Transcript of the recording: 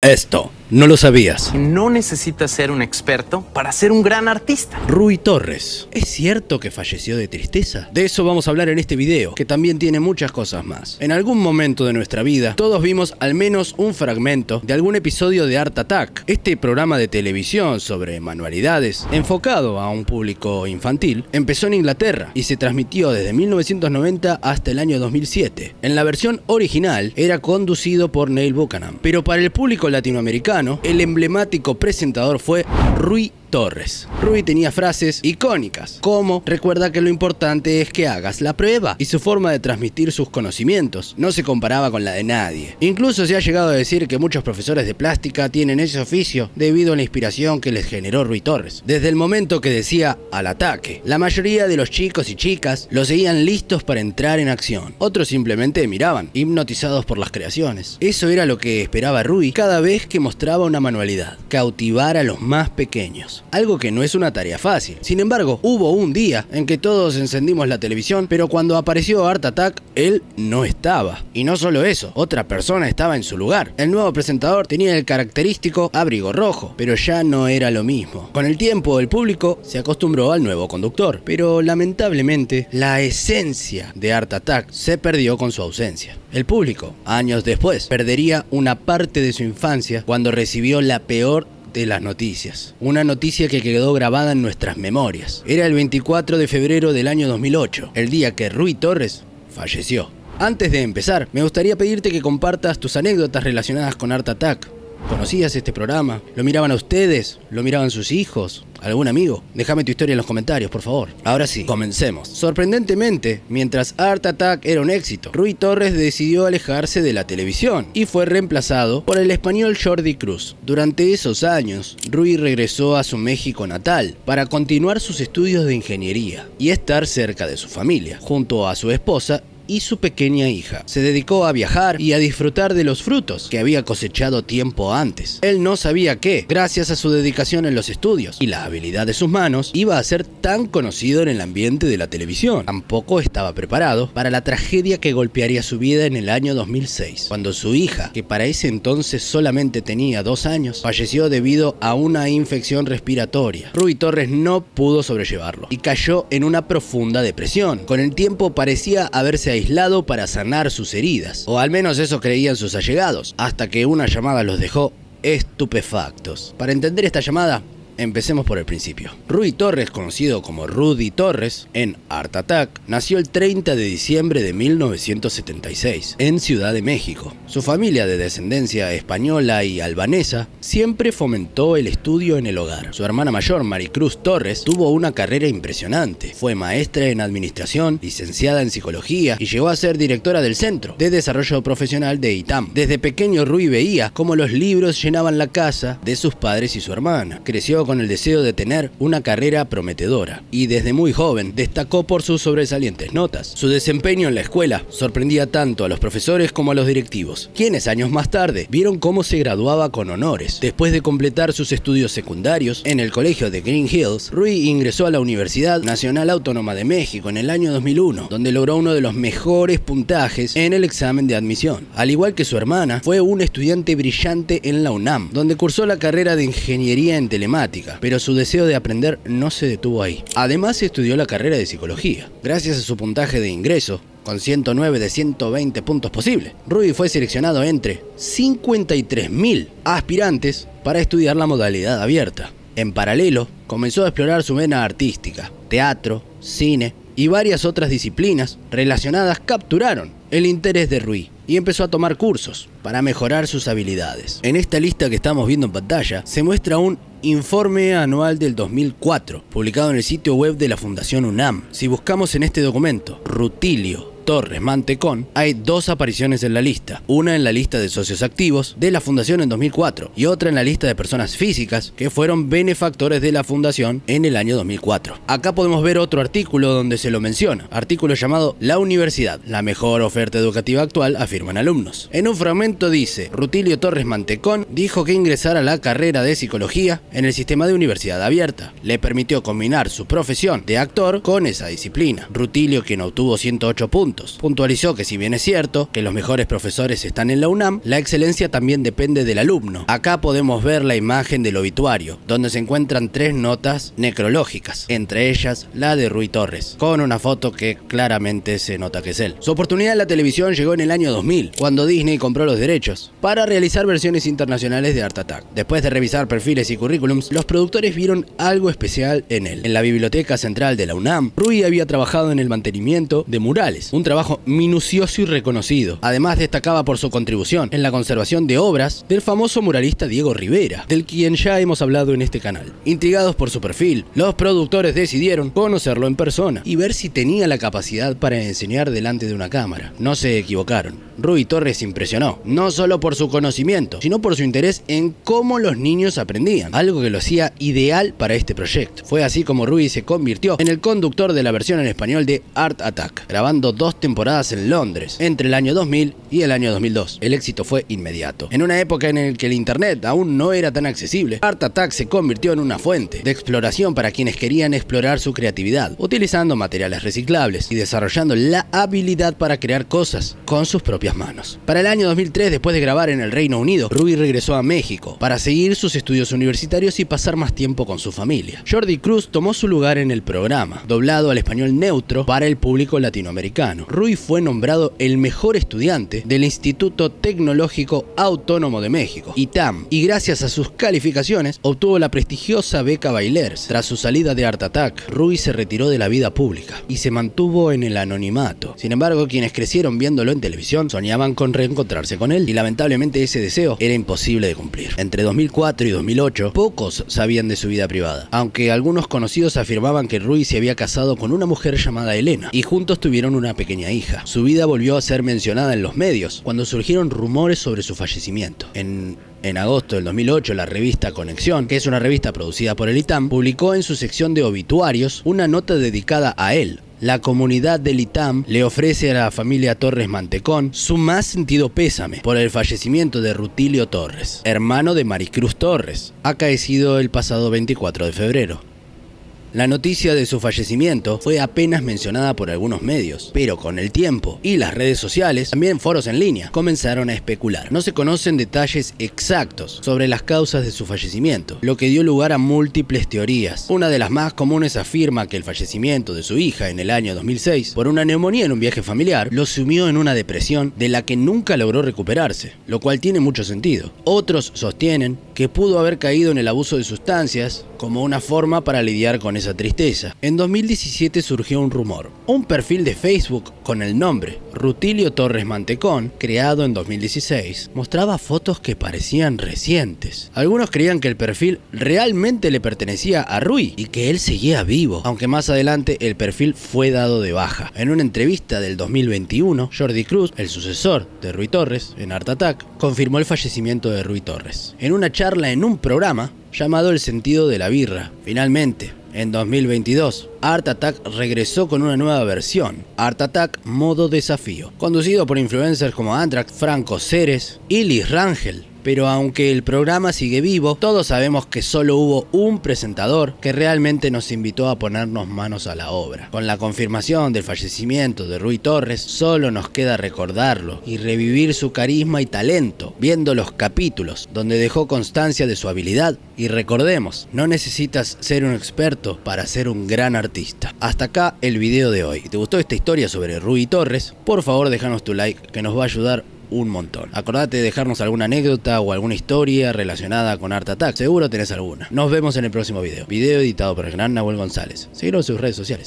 Esto, no lo sabías. No necesitas ser un experto para ser un gran artista. Rui Torres, ¿es cierto que falleció de tristeza? De eso vamos a hablar en este video, que también tiene muchas cosas más. En algún momento de nuestra vida, todos vimos al menos un fragmento de algún episodio de Art Attack, este programa de televisión sobre manualidades, enfocado a un público infantil, empezó en Inglaterra y se transmitió desde 1990 hasta el año 2007. En la versión original era conducido por Neil Buchanan, pero para el público latinoamericano, el emblemático presentador fue Rui Torres. Rui tenía frases icónicas, como recuerda que lo importante es que hagas la prueba, y su forma de transmitir sus conocimientos no se comparaba con la de nadie. Incluso se ha llegado a decir que muchos profesores de plástica tienen ese oficio debido a la inspiración que les generó Rui Torres. Desde el momento que decía al ataque, la mayoría de los chicos y chicas lo seguían listos para entrar en acción. Otros simplemente miraban, hipnotizados por las creaciones. Eso era lo que esperaba Rui cada vez que mostraba una manualidad, cautivar a los más pequeños algo que no es una tarea fácil. Sin embargo, hubo un día en que todos encendimos la televisión, pero cuando apareció Art Attack, él no estaba. Y no solo eso, otra persona estaba en su lugar. El nuevo presentador tenía el característico abrigo rojo, pero ya no era lo mismo. Con el tiempo, el público se acostumbró al nuevo conductor, pero lamentablemente, la esencia de Art Attack se perdió con su ausencia. El público, años después, perdería una parte de su infancia cuando recibió la peor de las noticias. Una noticia que quedó grabada en nuestras memorias. Era el 24 de febrero del año 2008, el día que Rui Torres falleció. Antes de empezar, me gustaría pedirte que compartas tus anécdotas relacionadas con Art Attack. ¿Conocías este programa? ¿Lo miraban a ustedes? ¿Lo miraban sus hijos? ¿Algún amigo? Déjame tu historia en los comentarios, por favor. Ahora sí, comencemos. Sorprendentemente, mientras Art Attack era un éxito, Rui Torres decidió alejarse de la televisión y fue reemplazado por el español Jordi Cruz. Durante esos años, Rui regresó a su México natal para continuar sus estudios de ingeniería y estar cerca de su familia, junto a su esposa y su pequeña hija. Se dedicó a viajar y a disfrutar de los frutos que había cosechado tiempo antes. Él no sabía que, gracias a su dedicación en los estudios y la habilidad de sus manos, iba a ser tan conocido en el ambiente de la televisión. Tampoco estaba preparado para la tragedia que golpearía su vida en el año 2006, cuando su hija, que para ese entonces solamente tenía dos años, falleció debido a una infección respiratoria. Rui Torres no pudo sobrellevarlo y cayó en una profunda depresión. Con el tiempo parecía haberse aislado para sanar sus heridas, o al menos eso creían sus allegados, hasta que una llamada los dejó estupefactos. Para entender esta llamada, Empecemos por el principio. Rui Torres, conocido como Rudy Torres en Art Attack, nació el 30 de diciembre de 1976 en Ciudad de México. Su familia de descendencia española y albanesa siempre fomentó el estudio en el hogar. Su hermana mayor, Maricruz Torres, tuvo una carrera impresionante. Fue maestra en administración, licenciada en psicología y llegó a ser directora del Centro de Desarrollo Profesional de ITAM. Desde pequeño Rui veía cómo los libros llenaban la casa de sus padres y su hermana. Creció con el deseo de tener una carrera prometedora y desde muy joven destacó por sus sobresalientes notas. Su desempeño en la escuela sorprendía tanto a los profesores como a los directivos, quienes años más tarde vieron cómo se graduaba con honores. Después de completar sus estudios secundarios en el colegio de Green Hills, Rui ingresó a la Universidad Nacional Autónoma de México en el año 2001, donde logró uno de los mejores puntajes en el examen de admisión. Al igual que su hermana, fue un estudiante brillante en la UNAM, donde cursó la carrera de Ingeniería en Telemática pero su deseo de aprender no se detuvo ahí. Además estudió la carrera de psicología. Gracias a su puntaje de ingreso, con 109 de 120 puntos posibles, Rui fue seleccionado entre 53.000 aspirantes para estudiar la modalidad abierta. En paralelo, comenzó a explorar su vena artística. Teatro, cine y varias otras disciplinas relacionadas capturaron el interés de Rui y empezó a tomar cursos para mejorar sus habilidades. En esta lista que estamos viendo en pantalla se muestra un informe anual del 2004, publicado en el sitio web de la Fundación UNAM. Si buscamos en este documento Rutilio Torres Mantecón, hay dos apariciones en la lista. Una en la lista de socios activos de la fundación en 2004 y otra en la lista de personas físicas que fueron benefactores de la fundación en el año 2004. Acá podemos ver otro artículo donde se lo menciona, artículo llamado La Universidad, la mejor oferta educativa actual, afirman alumnos. En un fragmento dice, Rutilio Torres Mantecón dijo que ingresar a la carrera de psicología en el sistema de universidad abierta. Le permitió combinar su profesión de actor con esa disciplina. Rutilio, quien obtuvo 108 puntos, Puntualizó que si bien es cierto que los mejores profesores están en la UNAM, la excelencia también depende del alumno. Acá podemos ver la imagen del obituario, donde se encuentran tres notas necrológicas, entre ellas la de Rui Torres, con una foto que claramente se nota que es él. Su oportunidad en la televisión llegó en el año 2000, cuando Disney compró los derechos, para realizar versiones internacionales de Art Attack. Después de revisar perfiles y currículums, los productores vieron algo especial en él. En la biblioteca central de la UNAM, Rui había trabajado en el mantenimiento de murales, un trabajo minucioso y reconocido. Además destacaba por su contribución en la conservación de obras del famoso muralista Diego Rivera, del quien ya hemos hablado en este canal. Intrigados por su perfil, los productores decidieron conocerlo en persona y ver si tenía la capacidad para enseñar delante de una cámara. No se equivocaron. Rui Torres impresionó, no solo por su conocimiento, sino por su interés en cómo los niños aprendían, algo que lo hacía ideal para este proyecto. Fue así como Rui se convirtió en el conductor de la versión en español de Art Attack, grabando dos temporadas en Londres, entre el año 2000 y el año 2002. El éxito fue inmediato. En una época en la que el Internet aún no era tan accesible, Art Attack se convirtió en una fuente de exploración para quienes querían explorar su creatividad, utilizando materiales reciclables y desarrollando la habilidad para crear cosas con sus propias manos. Para el año 2003, después de grabar en el Reino Unido, Ruby regresó a México para seguir sus estudios universitarios y pasar más tiempo con su familia. Jordi Cruz tomó su lugar en el programa, doblado al español neutro para el público latinoamericano. Rui fue nombrado el mejor estudiante del Instituto Tecnológico Autónomo de México, ITAM, y gracias a sus calificaciones obtuvo la prestigiosa beca Bailers. Tras su salida de Art Attack, Rui se retiró de la vida pública y se mantuvo en el anonimato. Sin embargo, quienes crecieron viéndolo en televisión soñaban con reencontrarse con él y lamentablemente ese deseo era imposible de cumplir. Entre 2004 y 2008, pocos sabían de su vida privada, aunque algunos conocidos afirmaban que Rui se había casado con una mujer llamada Elena y juntos tuvieron una pequeña Su vida volvió a ser mencionada en los medios cuando surgieron rumores sobre su fallecimiento. En en agosto del 2008, la revista Conexión, que es una revista producida por el ITAM, publicó en su sección de obituarios una nota dedicada a él, la comunidad del ITAM le ofrece a la familia Torres Mantecón su más sentido pésame por el fallecimiento de Rutilio Torres, hermano de Maricruz Torres, acaecido el pasado 24 de febrero. La noticia de su fallecimiento fue apenas mencionada por algunos medios, pero con el tiempo y las redes sociales, también foros en línea, comenzaron a especular. No se conocen detalles exactos sobre las causas de su fallecimiento, lo que dio lugar a múltiples teorías. Una de las más comunes afirma que el fallecimiento de su hija en el año 2006 por una neumonía en un viaje familiar lo sumió en una depresión de la que nunca logró recuperarse, lo cual tiene mucho sentido. Otros sostienen que pudo haber caído en el abuso de sustancias como una forma para lidiar con esa tristeza. En 2017 surgió un rumor. Un perfil de Facebook con el nombre Rutilio Torres Mantecón, creado en 2016, mostraba fotos que parecían recientes. Algunos creían que el perfil realmente le pertenecía a Rui y que él seguía vivo, aunque más adelante el perfil fue dado de baja. En una entrevista del 2021, Jordi Cruz, el sucesor de Rui Torres en Art Attack, confirmó el fallecimiento de Rui Torres. En una charla en un programa, llamado El sentido de la birra. Finalmente, en 2022, Art Attack regresó con una nueva versión, Art Attack Modo Desafío, conducido por influencers como Andrax, Franco Ceres y Liz Rangel, pero aunque el programa sigue vivo, todos sabemos que solo hubo un presentador que realmente nos invitó a ponernos manos a la obra. Con la confirmación del fallecimiento de Rui Torres, solo nos queda recordarlo y revivir su carisma y talento, viendo los capítulos donde dejó constancia de su habilidad. Y recordemos, no necesitas ser un experto para ser un gran artista. Hasta acá el video de hoy. ¿Te gustó esta historia sobre Rui Torres? Por favor déjanos tu like que nos va a ayudar un montón. Acordate de dejarnos alguna anécdota o alguna historia relacionada con Art Attack. Seguro tenés alguna. Nos vemos en el próximo video. Video editado por el gran Nahuel González. Síguenos en sus redes sociales.